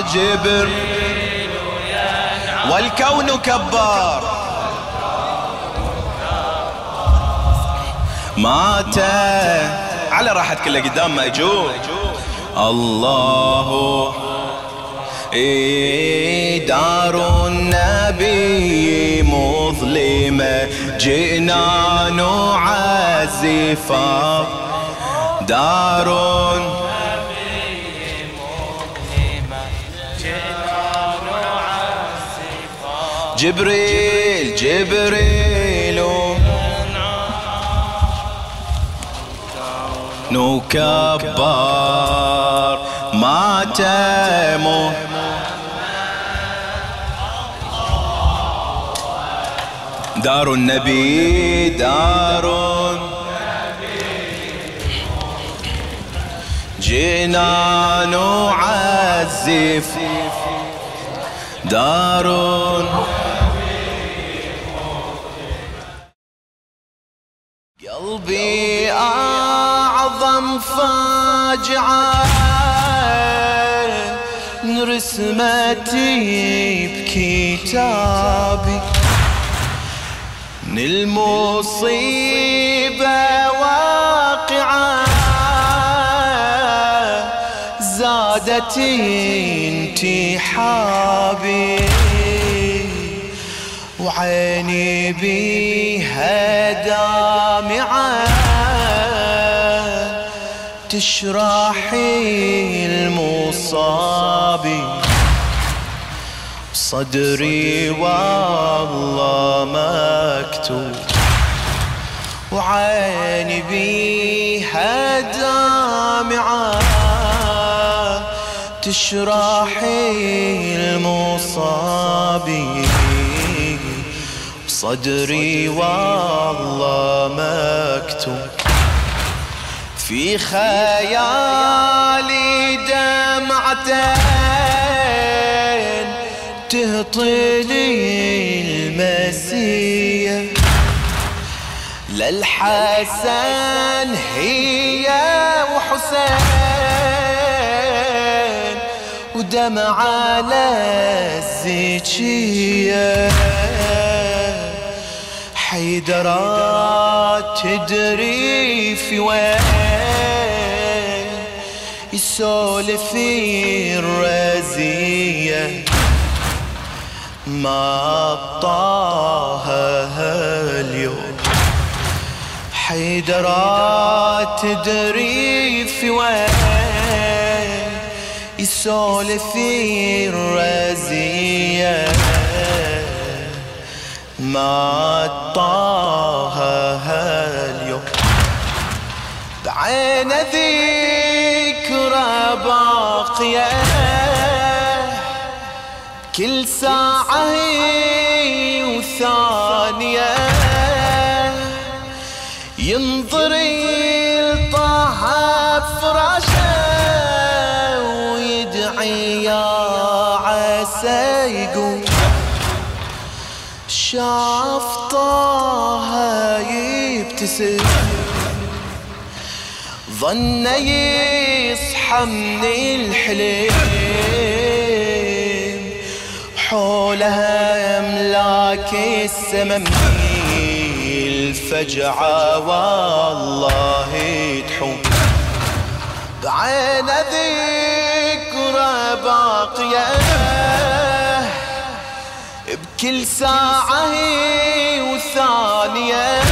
جبر والكون كبار. مات. على راحت كله قدام ما يجوب الله دار النبي مظلمة جئنا نعزفا دار جبريل جبريل. نكبر ما تمو دار النبي دار جئنا نعزف دار قلبي أعظم فاجعة رسمتي بكتابي. من المصيبة واقعة زادت انتحابي. وعيني بيها دامعة تشرحي المصابي صدري والله مكتوب. وعيني بيها دامعة. تشرحي المصابي صدري والله مكتوب. في خيالي دمعتين تهطلي المسية للحسن هي وحسين ودمع على الزكية حيدرات تدري في وين يسولف الرزية. ما طاها اليوم حيدرات تدري في وين يسولف الرزية. ما طاها اليوم بعين ذكرى باقية كل ساعة وثانية. ينظري لطه فراشه ويدعي يا عسى يقول شاف طه يبتسم ظن يصحى من الحلم حولها املاك السمم. الفجعة والله تحوم. بعين ذكرى باقيه. بكل ساعة وثانية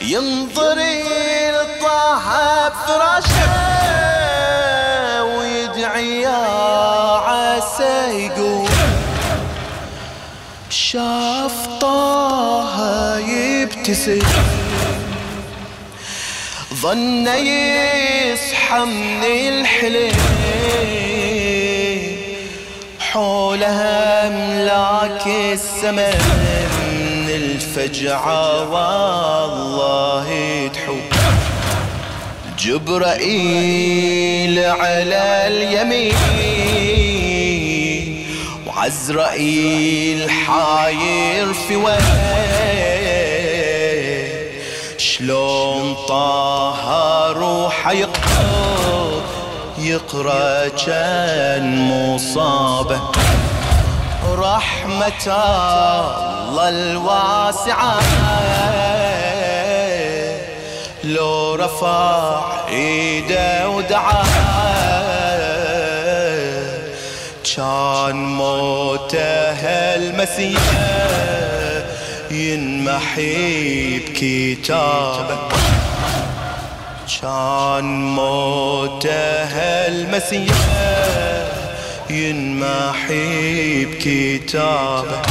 ينظري بفراشه ويدعي يا عسى يقول شاف طه يبتسم ظن يصحى من الحلم. حولها املاك السماء من الفجعة والله تحوم. جبرائيل على اليمين وعزرائيل حاير في وين شلون طه روحه يقطر يقرأ كان مصابه؟ رحمة الله الواسعة. لو رفع إيده ودعا كان موته المسيح ينمحي بكتابه. كان موته المسيح ينمحي بكتابه.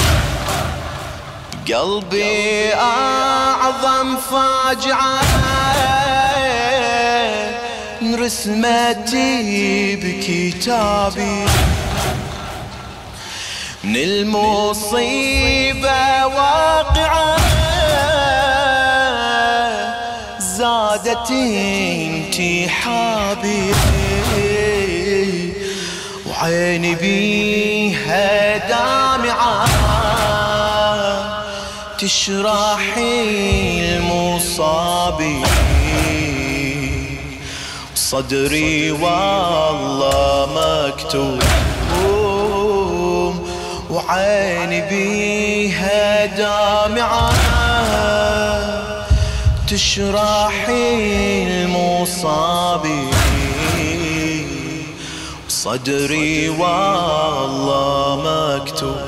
قلبي أعظم فاجعة. رسمتي بكتابي من المصيبة واقعة. زادت انتحابي. وعيني بيها دامعة. تشرحي المصابي صدري والله مكتوب وعيني بيها دامعة. تشرحي المصابي صدري والله مكتوب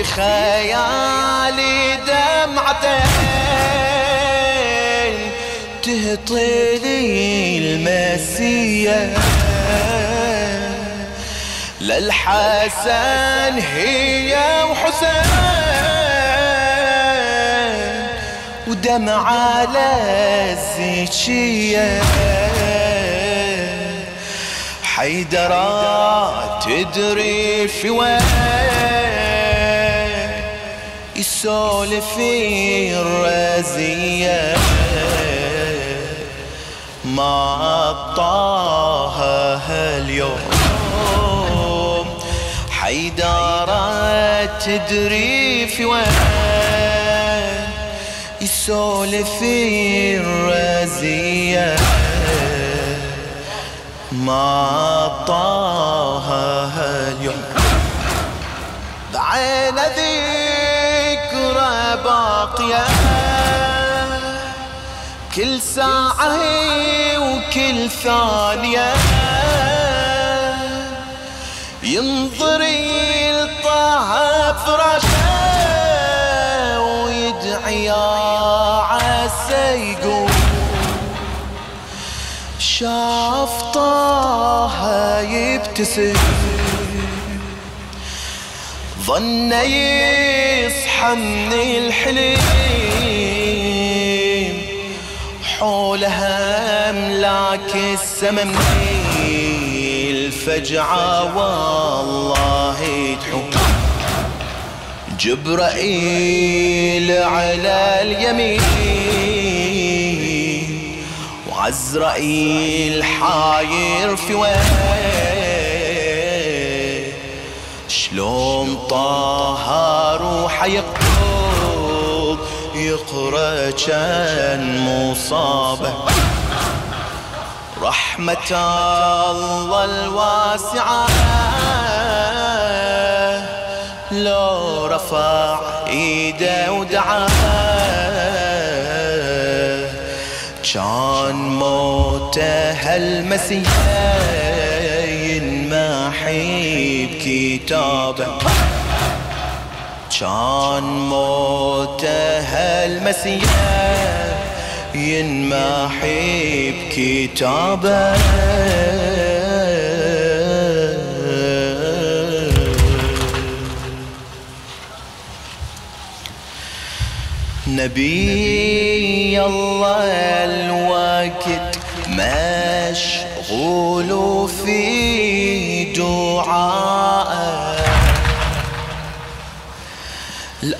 في خيالي دمعتين تهطلي المسية للحسن هي وحسين ودمع على الزيتشيه حيدرة تدري في وين يسولف الرزية. ما طاها اليوم حيدرة تدري في وين. يسولف الرزية. ما طاها اليوم بعين ذكرى باقية. كل ساعة وكل ثانية. ينظري لطه فراشه ويدعي يا عسى يقول شاف طه يبتسم. ظن من الحلم حولها املاك السما الفجعة والله تحوم. جبرائيل على اليمين وعزرائيل حاير في وين. شلون طه روح يقبض يقرأ كان مصابه. رحمة الله الواسعة لو رفع إيده ودعا. كان موته المسيح. ينمحي بكتابه كان موته المسيح ينمحي بكتابه. نبي الله الوقت مشغول في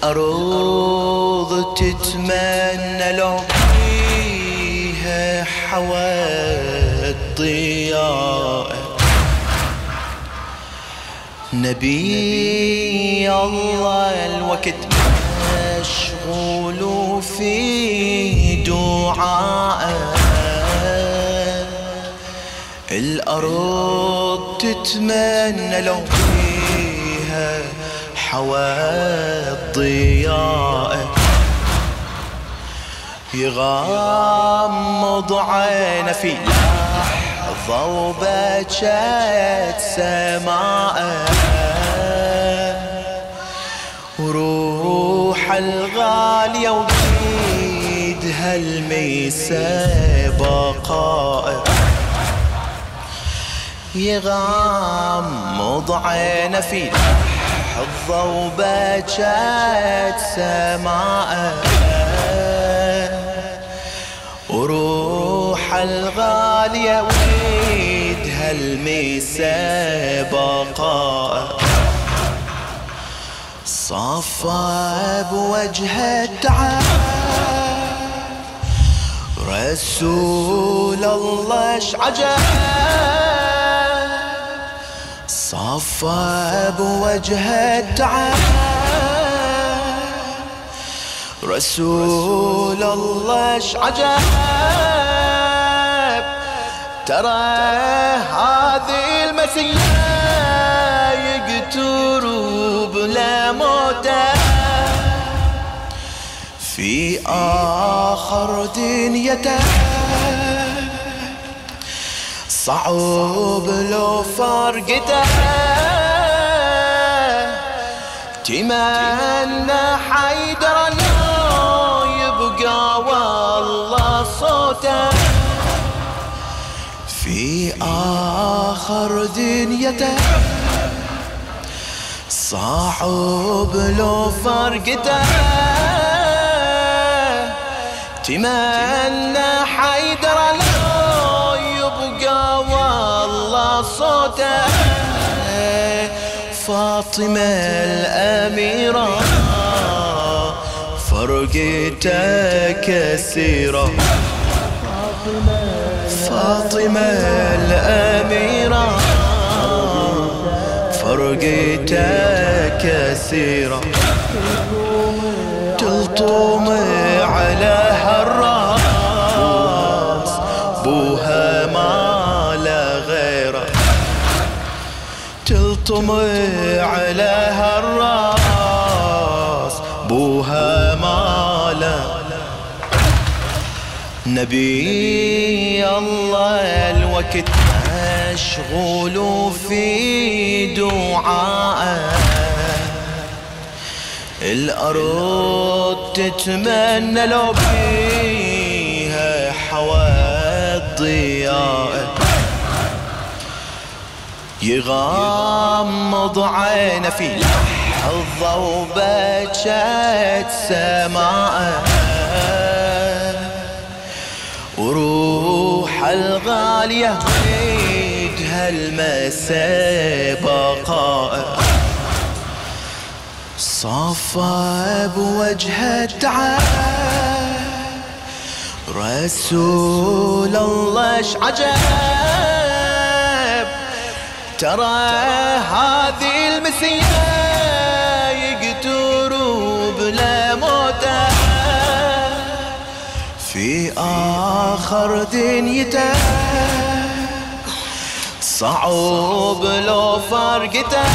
الأرض تتمنى لو فيها حوت ضياء. نبي الله الوقت مشغول في دعائه الأرض تتمنى لو فيها حوى ضياء يغمض عينه في لحظة وبكت سماء وروح الغالية وبيدها الميسة بقاء يغمض عينه في لحظة وبكت سماء. وروح الغالية ويدها الميسة بقاء. صفى بوجه التعب رسول الله أشعجب. صفى بوجه التعب رسول الله اش عجب. ترى هذه المسيح يقتر بلا موته في آخر دنيته. صعب لو فرقته. تمنى حيدر صوته. في آخر دنيته. صاحب لو فرقته. تمنى حيدر صوته. فاطمة الأميرة. فرقتك كثيرة. فاطمة الأميرة. فرقتك كثيرة. على هالراس بوها ما لا نبي الله الوقت مشغول في دعاء. الأرض تتمنى لو فيها حوا الضياء يغمض عينه في لحظة وبكت سماء. وروح الغالية بيدها المسا بقاء. صفى بوجه التعب رسول الله عجب ترى هذه المسيرة يقتروا بلا موته في آخر دنيته صعب لو فرقته.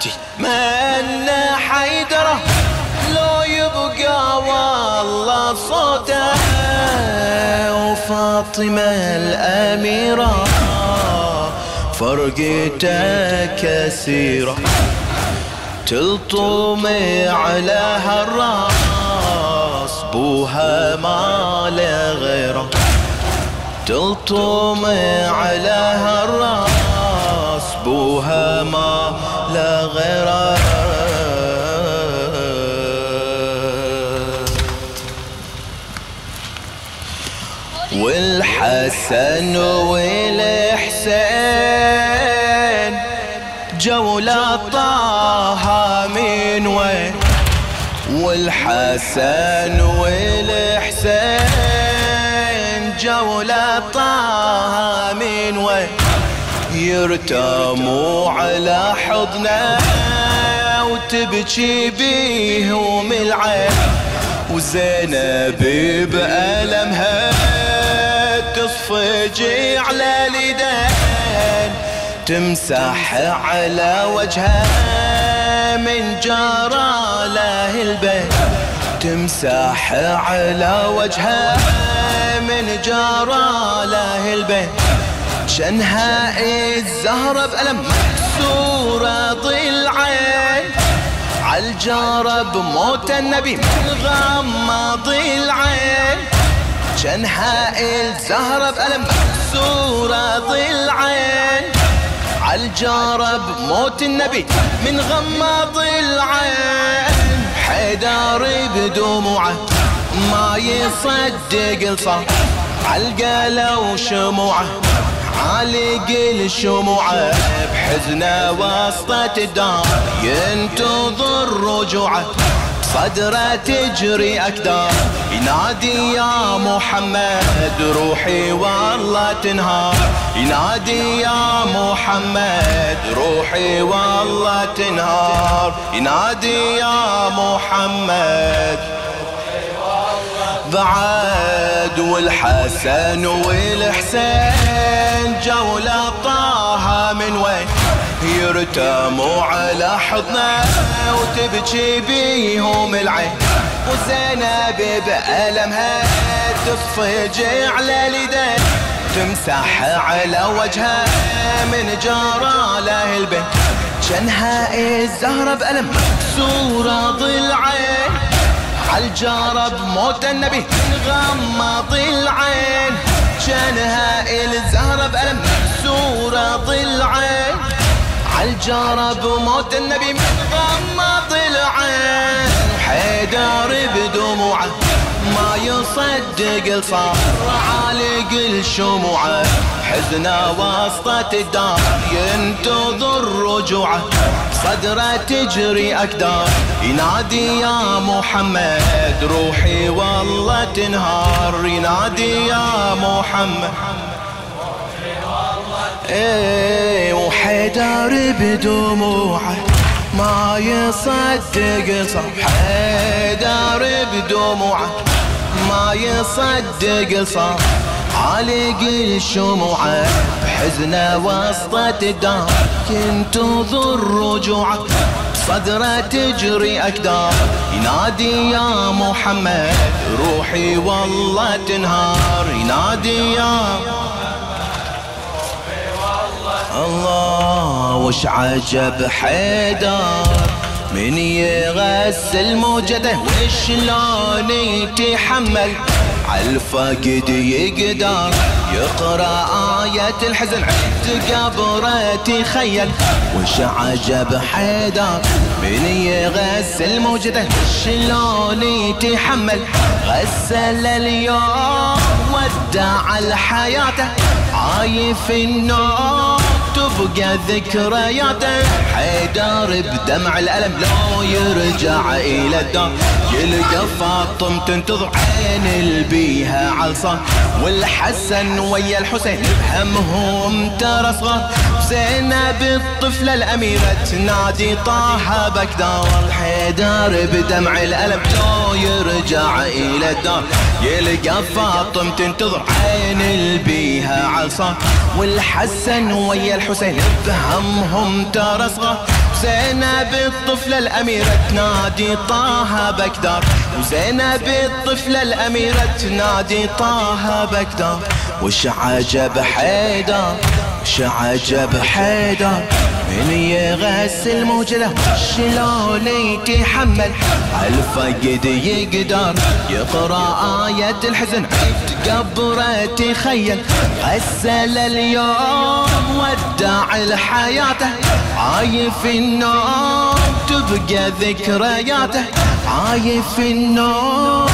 تتمنى حيدره لو يبقى والله صوته. وفاطمة الأميرة فرقته كثيرة تلطم على هالراس بوها ما غيره تلطم على هالراس بوها ما له غيره والحسن والحسين والحسن والحسين جولة طه من وين يرتموا على حضنه وتبكي بيهم العين وزينب بألمها تصفى تفجي على اليدين تمسح على وجهها من جرى له البيت. تمسح على وجهها من جرى له البيت. شنها الزهرة بألم مكسورة ضلعين عالجارة بموت النبي غمض العين شنها الزهرة بألم مكسورة ضلعين عالجارة بموت النبي من غمض العين. حيدار بدموعه ما يصدق الصار عالقلة وشموعه عالق الشموعة بحزنه وسط الدار ينتظر رجوعه. صدرة تجري أكدار. ينادي يا محمد روحي والله تنهار. ينادي يا محمد روحي والله تنهار. ينادي يا محمد بعد والحسن والحسين جولة طه من وين يرتموا على حضنه وتبكي بيهم العين. وزينب بألمها تفجع على اليدين. تمسح على وجهها من جارة له البيت. شنها الزهرة بألم مكسورة ضلعين عالجارة بموت النبي غمض العين. عالجارة بموت النبي غمض العين حيدر بدموعه ما يصدق صار عالق الشموعه حزنه وسطة الدار ينتظر رجوعه. صدرة تجري أكدار ينادي يا محمد روحي والله تنهار. ينادي يا محمد. إيه وحيدر بدموعه ما يصدق صح. حيدر بدموعه ما يصدق صار عالق الشموعة بحزنه وسط الدار. ينتظر رجوعك صدره تجري أكدار ينادي يا محمد روحي والله تنهار. ينادي يا الله وش عجب حيدر؟ من يغسل موجده وشلون يتحمل؟ عالفقد يقدر يقرأ آية الحزن عند قبره تخيل. وش عجب حيدر؟ من يغسل موجده شلون يتحمل؟ غسل اليوم ودع الحياة عايف النوم. تبقى ذكرياته حيدر بدمع الألم لو يرجع إلى الدار. يلقى فاطم تنتظر عين البيها عالصان والحسن ويا الحسين بهمهم ترى صغار زينب الطفلة الأميرة تنادي طه بكدار. حيدر بدمع الألم لو يرجع إلى الدار. يلقى فاطم تنتظر عين البيها عالصان والحسن ويا الحسين بهمهم ترى صغار زينب الطفلة الأميرة تنادي طه بكدار. وزينب الطفلة الأميرة تنادي طه بكدار. وش عجب حيدر؟ وش عجب حيدر؟ من يغسل موجلة شلون يتحمل؟ الفقد يقدر يقرأ آية الحزن عيد قبره تخيل. غسل اليوم ودع الحياته عايف النوم تبقى ذكرياته. عايف النوم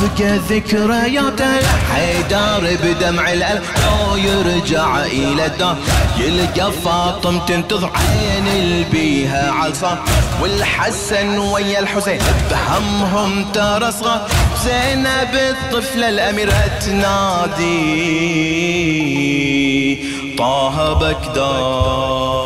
تبقى ذكرياته حيدار بدمع الألم لو يرجع إلى الدار. يلقى فاطم تنتظر عين البيها عالصار والحسن ويا الحسين بهمهم ترى صغار. زينب الطفلة الأميرة تنادي طه بكدار.